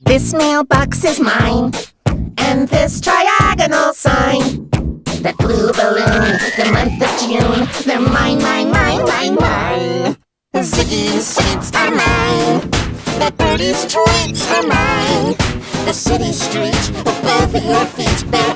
This mailbox is mine, and this triagonal sign. That blue balloon, the month of June, they're mine, mine, mine, mine, mine. Ziggy's seats are mine. That birdie's tweets are mine. The city streets above your feet, they're